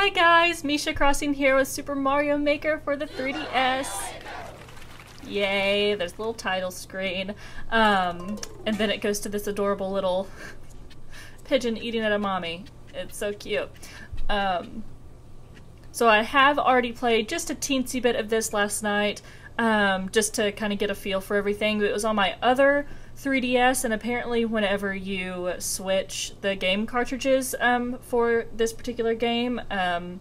Hi guys, Mischa Crossing here with Super Mario Maker for the 3DS. Yay, there's a little title screen. Um, and then it goes to this adorable little pigeon eating at a mommy. It's so cute. Um, so I have already played just a teensy bit of this last night, um, just to kind of get a feel for everything. It was on my other 3DS, and apparently, whenever you switch the game cartridges um, for this particular game, um,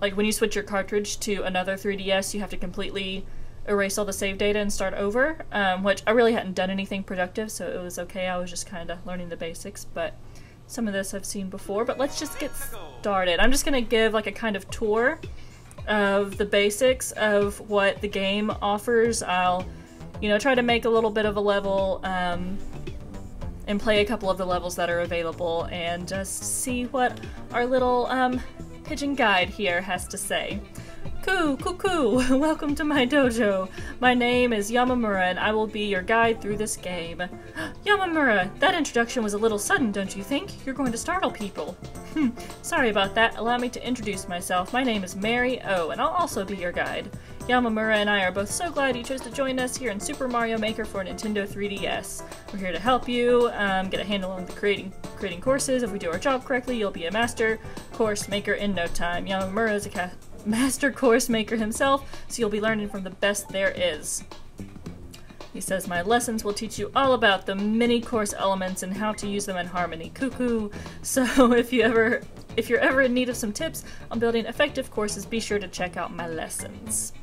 like when you switch your cartridge to another 3DS, you have to completely erase all the save data and start over, um, which I really hadn't done anything productive, so it was okay. I was just kind of learning the basics, but some of this I've seen before. But let's just get started. I'm just going to give like a kind of tour of the basics of what the game offers. I'll you know, try to make a little bit of a level um, and play a couple of the levels that are available and just see what our little um, pigeon guide here has to say. Coo, coo, coo! Welcome to my dojo. My name is Yamamura and I will be your guide through this game. Yamamura, that introduction was a little sudden, don't you think? You're going to startle people. Hmm, sorry about that. Allow me to introduce myself. My name is Mary O, and I'll also be your guide. Yamamura and I are both so glad you chose to join us here in Super Mario Maker for Nintendo 3DS. We're here to help you um, get a handle on the creating creating courses. If we do our job correctly, you'll be a master course maker in no time. Yamamura is a master course maker himself, so you'll be learning from the best there is. He says, My lessons will teach you all about the many course elements and how to use them in harmony. Cuckoo. So if you ever if you're ever in need of some tips on building effective courses, be sure to check out my lessons.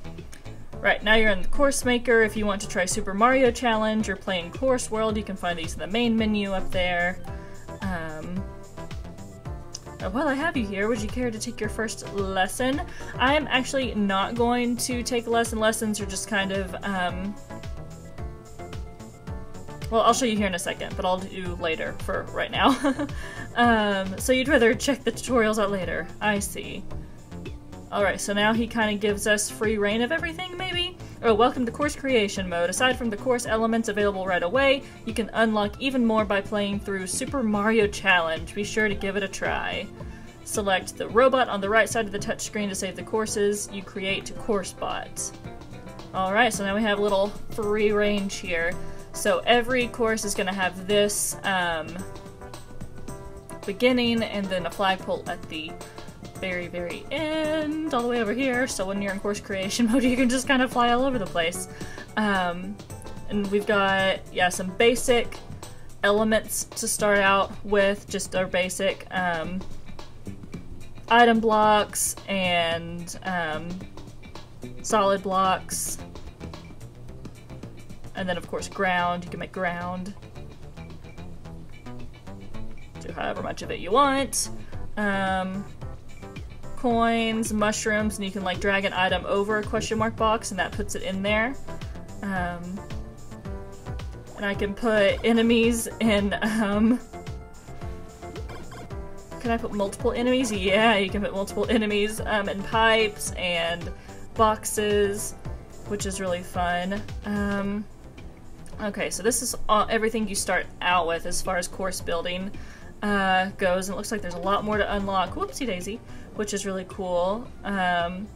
Right, now you're in the Course Maker. If you want to try Super Mario Challenge or playing Course World, you can find these in the main menu up there. Um, while I have you here, would you care to take your first lesson? I'm actually not going to take a lesson. Lessons are just kind of, um, well, I'll show you here in a second, but I'll do later for right now. um, so you'd rather check the tutorials out later. I see. Alright, so now he kind of gives us free reign of everything, maybe? Oh, welcome to course creation mode. Aside from the course elements available right away, you can unlock even more by playing through Super Mario Challenge. Be sure to give it a try. Select the robot on the right side of the touchscreen to save the courses you create to course CourseBot. Alright, so now we have a little free range here. So every course is going to have this um, beginning and then a flagpole at the very, very end, all the way over here, so when you're in course creation mode, you can just kind of fly all over the place. Um, and we've got, yeah, some basic elements to start out with, just our basic um, item blocks and um, solid blocks. And then, of course, ground. You can make ground. Do however much of it you want. Um, coins, mushrooms, and you can like drag an item over a question mark box and that puts it in there. Um, and I can put enemies in, um, can I put multiple enemies? Yeah, you can put multiple enemies um, in pipes and boxes, which is really fun. Um, okay, so this is all, everything you start out with as far as course building uh, goes, and it looks like there's a lot more to unlock. Whoopsie daisy which is really cool. Um,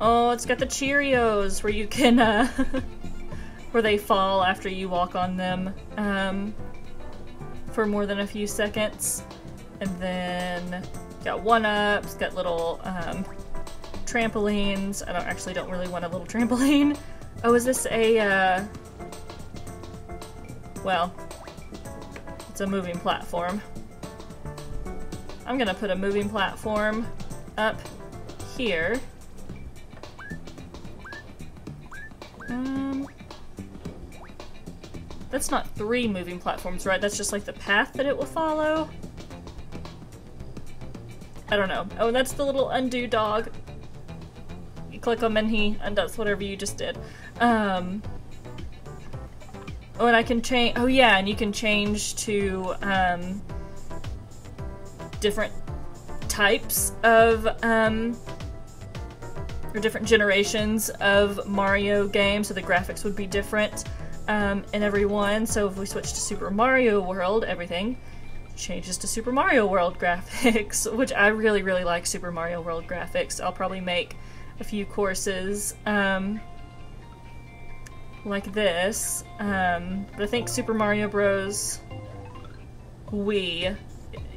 oh, it's got the Cheerios where you can, uh, where they fall after you walk on them um, for more than a few seconds. And then got one-ups, got little um, trampolines. I don't actually don't really want a little trampoline. Oh, is this a, uh, well, it's a moving platform. I'm gonna put a moving platform up here. Um, that's not three moving platforms, right? That's just like the path that it will follow? I don't know. Oh, that's the little undo dog. You click him and he undoes whatever you just did. Um, oh, and I can change- oh yeah, and you can change to, um, different types of, um, or different generations of Mario games, so the graphics would be different um, in every one. So if we switch to Super Mario World, everything changes to Super Mario World graphics, which I really, really like Super Mario World graphics. I'll probably make a few courses um, like this. Um, but I think Super Mario Bros. Wii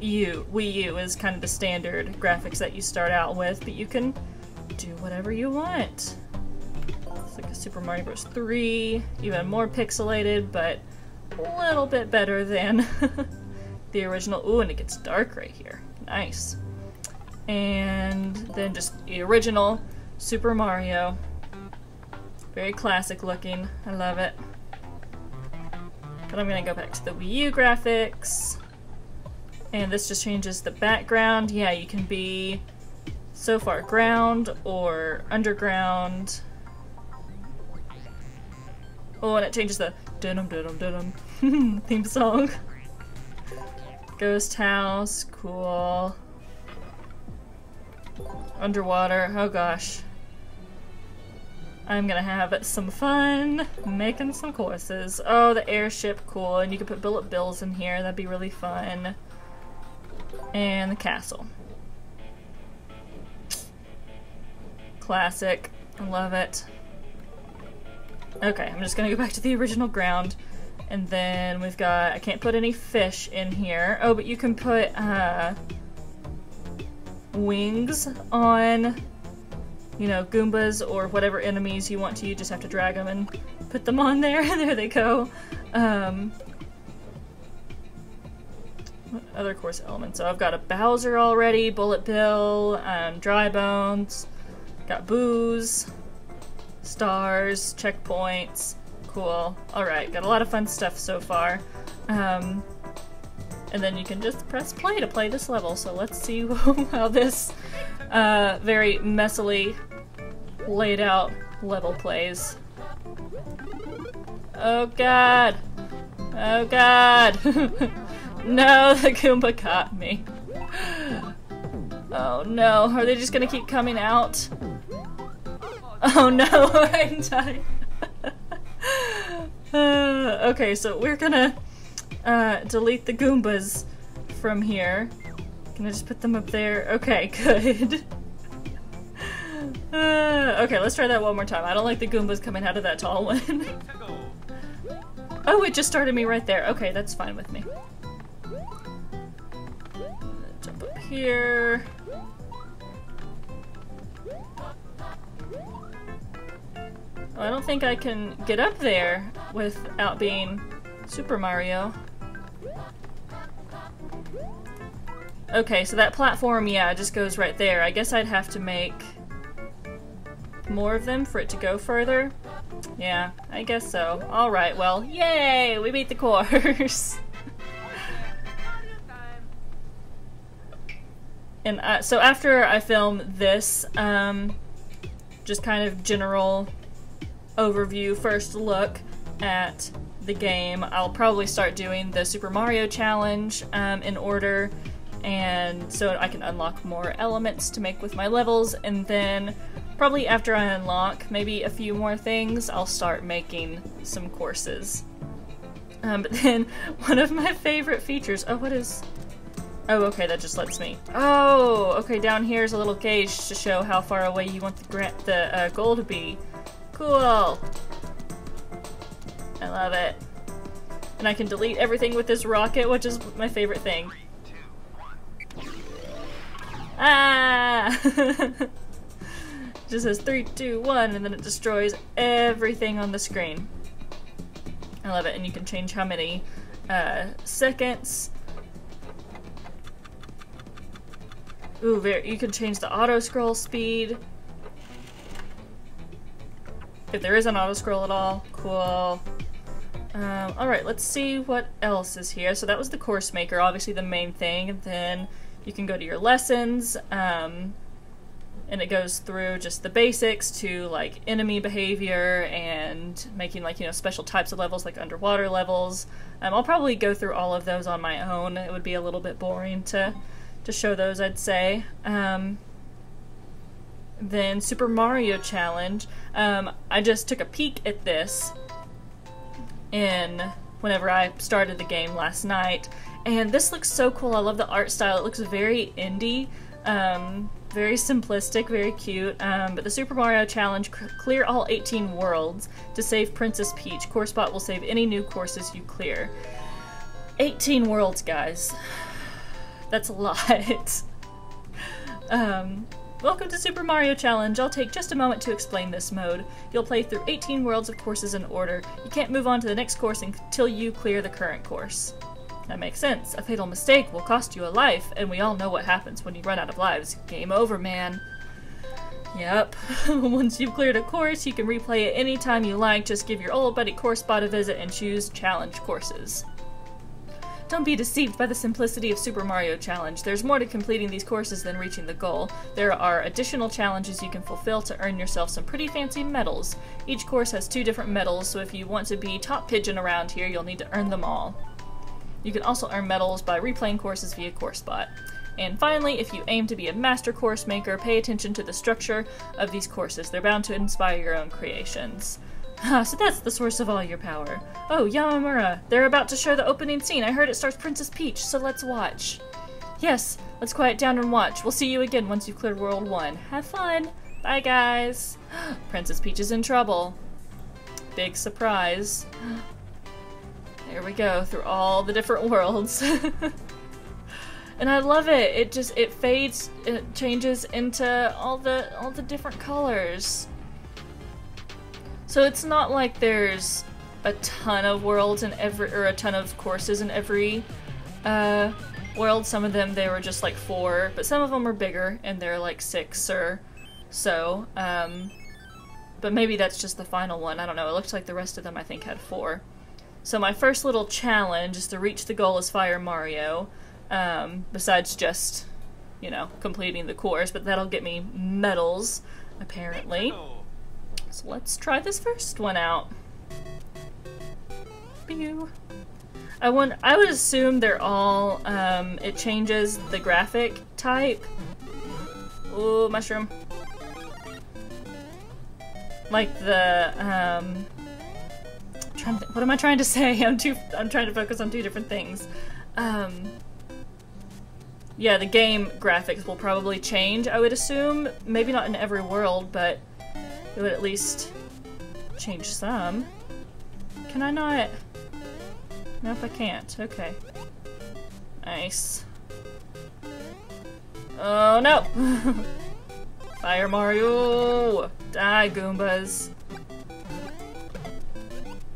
U, Wii U is kind of the standard graphics that you start out with, but you can do whatever you want. It's like a Super Mario Bros. 3, even more pixelated, but a little bit better than the original. Ooh, and it gets dark right here. Nice. And then just the original Super Mario. Very classic looking. I love it. But I'm gonna go back to the Wii U graphics. And this just changes the background. Yeah, you can be so far ground or underground. Oh, and it changes the dum dum dum theme song. Ghost house, cool. Underwater, oh gosh. I'm gonna have some fun making some courses. Oh, the airship, cool. And you can put bullet bills in here, that'd be really fun. And the castle. Classic. I love it. Okay, I'm just gonna go back to the original ground. And then we've got, I can't put any fish in here. Oh, but you can put uh, wings on, you know, Goombas or whatever enemies you want to. You just have to drag them and put them on there. And there they go. Um, other course elements? So I've got a Bowser already, Bullet Bill, um, Dry Bones, got Boos, Stars, Checkpoints, Cool. Alright, got a lot of fun stuff so far. Um, and then you can just press play to play this level, so let's see how this uh, very messily laid out level plays. Oh god! Oh god! no, the Goomba caught me. Oh no, are they just gonna keep coming out? Oh no, I'm dying. Uh, okay, so we're gonna uh, delete the Goombas from here. Can I just put them up there? Okay, good. uh, okay, let's try that one more time. I don't like the Goombas coming out of that tall one. oh, it just started me right there. Okay, that's fine with me. Here. Well, I don't think I can get up there without being Super Mario. Okay, so that platform, yeah, just goes right there. I guess I'd have to make more of them for it to go further. Yeah, I guess so. Alright, well, yay! We beat the course! And uh, so after I film this, um, just kind of general overview, first look at the game, I'll probably start doing the Super Mario Challenge um, in order, and so I can unlock more elements to make with my levels, and then probably after I unlock maybe a few more things, I'll start making some courses. Um, but then one of my favorite features, oh what is, oh okay that just lets me, oh okay down here is a little gauge to show how far away you want the, grant, the uh, goal to be. Cool. I love it. And I can delete everything with this rocket, which is my favorite thing. Ah! just says three, two, one, and then it destroys everything on the screen. I love it, and you can change how many uh, seconds. Ooh, very, you can change the auto scroll speed. If there is an auto scroll at all, cool. Um, Alright, let's see what else is here. So that was the course maker, obviously the main thing. And then you can go to your lessons, um, and it goes through just the basics to like enemy behavior and making like, you know, special types of levels like underwater levels. Um, I'll probably go through all of those on my own. It would be a little bit boring to, to show those, I'd say. Um, then Super Mario Challenge. Um, I just took a peek at this in whenever I started the game last night, And this looks so cool. I love the art style. It looks very indie, um, very simplistic, very cute. Um, but the Super Mario Challenge clear all 18 worlds to save Princess Peach. CourseBot will save any new courses you clear. 18 worlds, guys. That's a lot. um, Welcome to Super Mario Challenge. I'll take just a moment to explain this mode. You'll play through 18 worlds of courses in order. You can't move on to the next course until you clear the current course. That makes sense. A fatal mistake will cost you a life, and we all know what happens when you run out of lives. Game over, man. Yep. Once you've cleared a course, you can replay it anytime you like. Just give your old buddy CourseBot a visit and choose challenge courses. Don't be deceived by the simplicity of Super Mario Challenge. There's more to completing these courses than reaching the goal. There are additional challenges you can fulfill to earn yourself some pretty fancy medals. Each course has two different medals, so if you want to be top pigeon around here, you'll need to earn them all. You can also earn medals by replaying courses via CourseBot. And finally, if you aim to be a master course maker, pay attention to the structure of these courses. They're bound to inspire your own creations. Ah, so that's the source of all your power. Oh, Yamamura, they're about to show the opening scene. I heard it starts Princess Peach, so let's watch. Yes, let's quiet down and watch. We'll see you again once you've cleared World 1. Have fun! Bye, guys! Princess Peach is in trouble. Big surprise. There we go, through all the different worlds. and I love it. It just, it fades, it changes into all the, all the different colors. So it's not like there's a ton of worlds in every, or a ton of courses in every uh, world. Some of them, they were just like four, but some of them are bigger and they're like six or so. Um, but maybe that's just the final one. I don't know. It looks like the rest of them, I think, had four. So my first little challenge is to reach the goal as Fire Mario, um, besides just, you know, completing the course, but that'll get me medals, apparently. So let's try this first one out. Pew. I want. I would assume they're all. Um, it changes the graphic type. Ooh, mushroom. Like the um. Trying to, what am I trying to say? I'm too. I'm trying to focus on two different things. Um. Yeah, the game graphics will probably change. I would assume. Maybe not in every world, but it would at least change some. Can I not? Nope, I can't. Okay. Nice. Oh no! Fire Mario! Die, Goombas!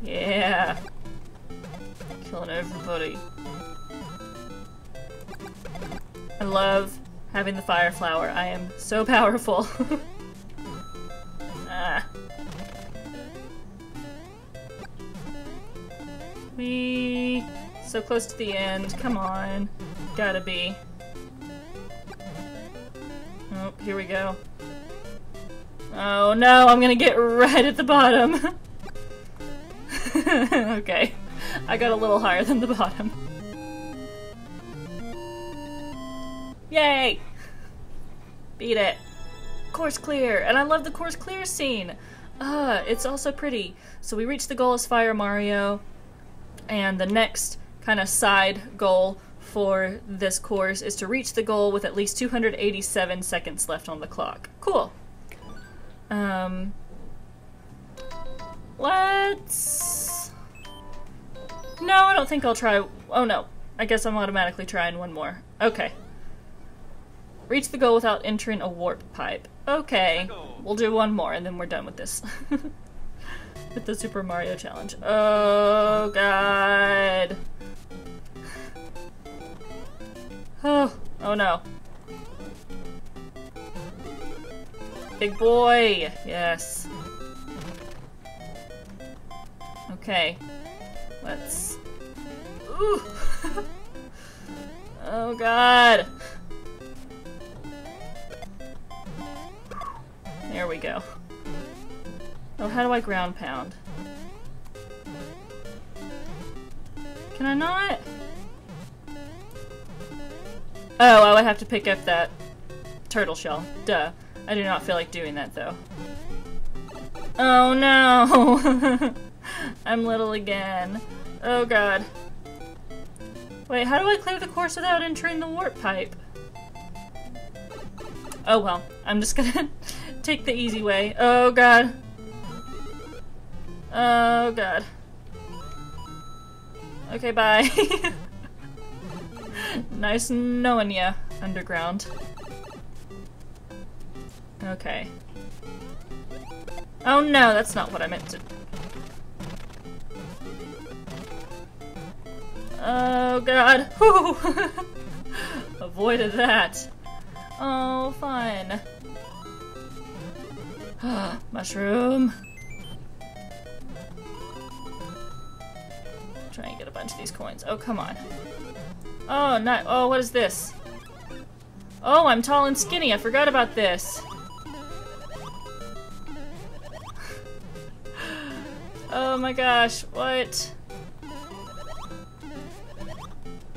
Yeah! Killing everybody. I love having the fire flower. I am so powerful. So close to the end. Come on. Gotta be. Oh, here we go. Oh no, I'm gonna get right at the bottom. okay. I got a little higher than the bottom. Yay! Beat it course clear! And I love the course clear scene! Ah, it's also pretty. So we reached the goal as Fire Mario, and the next kind of side goal for this course is to reach the goal with at least 287 seconds left on the clock. Cool. Um, let's... No, I don't think I'll try... Oh no, I guess I'm automatically trying one more. Okay. Reach the goal without entering a warp pipe. Okay, we'll do one more and then we're done with this. with the Super Mario Challenge. Oh, God. Oh, oh no. Big boy! Yes. Okay. Let's... Ooh! oh god! There we go. Oh, how do I ground pound? Can I not? Oh, oh I would have to pick up that turtle shell. Duh. I do not feel like doing that, though. Oh no! I'm little again. Oh god. Wait, how do I clear the course without entering the warp pipe? Oh well, I'm just gonna take the easy way. Oh god. Oh god. Okay, bye. nice knowing ya, underground. Okay. Oh no, that's not what I meant to... Oh god. Avoided that. Oh, fun. Mushroom. And of these coins. Oh, come on. Oh, not- oh, what is this? Oh, I'm tall and skinny. I forgot about this. oh my gosh, what?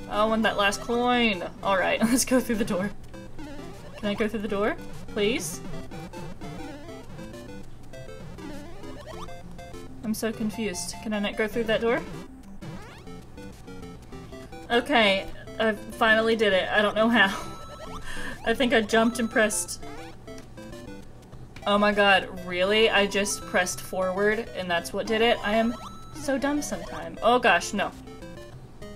Oh, want that last coin. Alright, let's go through the door. Can I go through the door? Please? I'm so confused. Can I not go through that door? Okay, I finally did it. I don't know how. I think I jumped and pressed... Oh my god, really? I just pressed forward and that's what did it? I am so dumb sometimes. Oh gosh, no.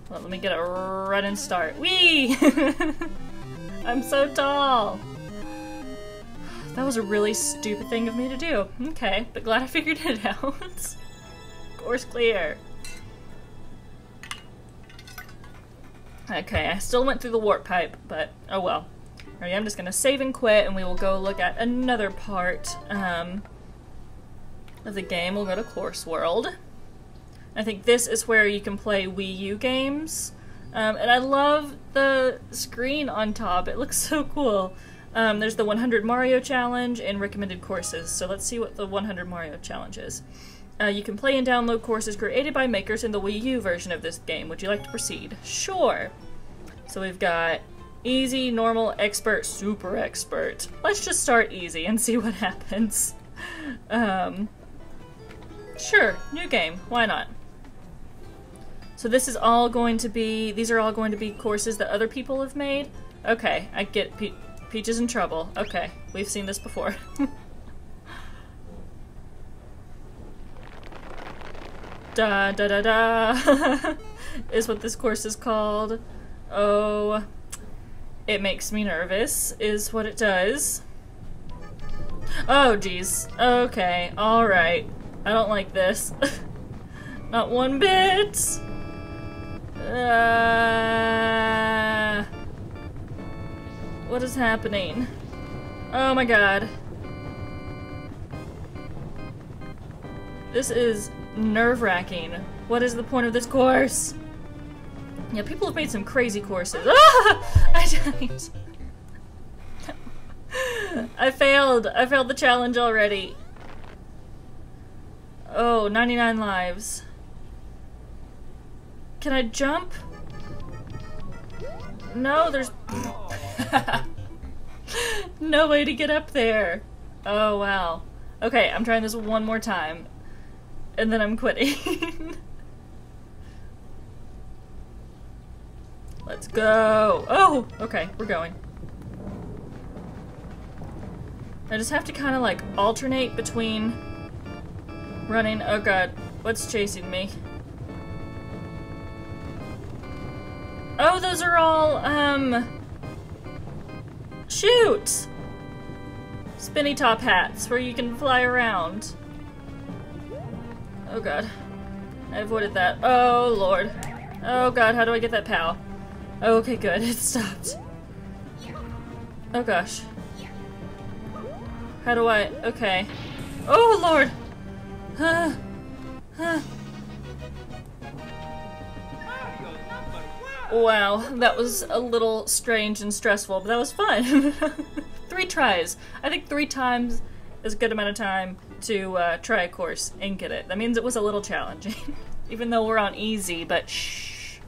Well, let me get a running start. Whee! I'm so tall! That was a really stupid thing of me to do. Okay, but glad I figured it out. Course clear. Okay, I still went through the warp pipe, but oh well. Alright, I'm just gonna save and quit and we will go look at another part um, of the game. We'll go to Course World. I think this is where you can play Wii U games. Um, and I love the screen on top. It looks so cool. Um, there's the 100 Mario Challenge and recommended courses. So let's see what the 100 Mario Challenge is. Uh, you can play and download courses created by makers in the Wii U version of this game. Would you like to proceed? Sure. So we've got easy, normal, expert, super expert. Let's just start easy and see what happens. Um, sure, new game. Why not? So this is all going to be, these are all going to be courses that other people have made? Okay, I get Pe Peach is in trouble. Okay, we've seen this before. da da da da is what this course is called. Oh, it makes me nervous is what it does. Oh geez. Okay, alright. I don't like this. Not one bit! Uh, what is happening? Oh my god. This is nerve-wracking. What is the point of this course? Yeah, people have made some crazy courses. Ah! I died. I failed. I failed the challenge already. Oh, 99 lives. Can I jump? No, there's... no way to get up there. Oh, wow. Okay, I'm trying this one more time. And then I'm quitting. Let's go. Oh, okay, we're going. I just have to kind of like alternate between running. Oh god, what's chasing me? Oh, those are all, um... Shoot! Spinny top hats, where you can fly around. Oh god. I avoided that. Oh lord. Oh god, how do I get that pal? Oh, okay, good. It stopped. Oh gosh. How do I... Okay. Oh lord! Huh. Huh. Wow, that was a little strange and stressful, but that was fun. three tries. I think three times is a good amount of time to uh, try a course and get it. That means it was a little challenging. Even though we're on easy, but shh.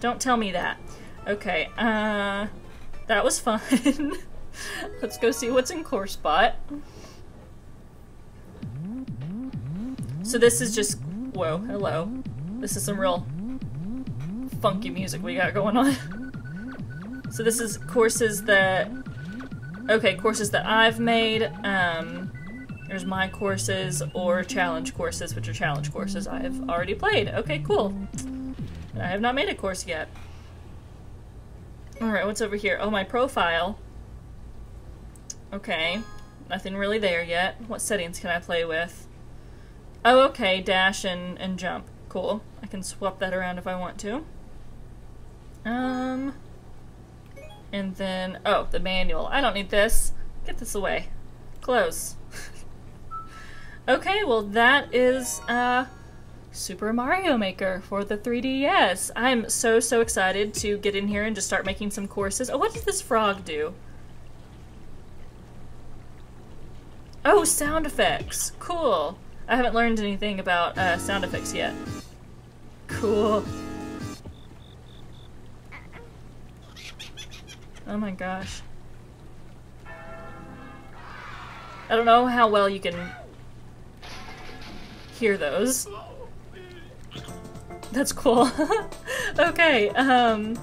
Don't tell me that. Okay, uh, that was fun. Let's go see what's in Course Bot. So this is just, whoa, hello. This is some real funky music we got going on. so this is courses that okay, courses that I've made. Um there's my courses or challenge courses, which are challenge courses I have already played. Okay, cool. I have not made a course yet. Alright, what's over here? Oh, my profile. Okay. Nothing really there yet. What settings can I play with? Oh, okay. Dash and, and jump. Cool. I can swap that around if I want to. Um... And then... Oh, the manual. I don't need this. Get this away. Close. Okay, well that is, uh... Super Mario Maker for the 3DS. I'm so, so excited to get in here and just start making some courses. Oh, what does this frog do? Oh, sound effects. Cool. I haven't learned anything about uh, sound effects yet. Cool. Oh my gosh. I don't know how well you can hear those. That's cool. okay, um,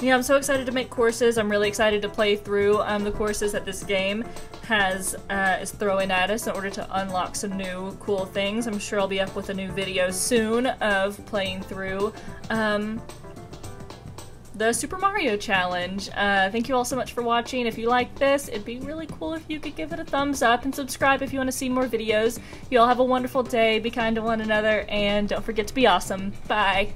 yeah, I'm so excited to make courses. I'm really excited to play through um, the courses that this game has uh, is throwing at us in order to unlock some new cool things. I'm sure I'll be up with a new video soon of playing through um, the Super Mario Challenge. Uh, thank you all so much for watching. If you like this, it'd be really cool if you could give it a thumbs up and subscribe if you want to see more videos. You all have a wonderful day, be kind to one another, and don't forget to be awesome. Bye!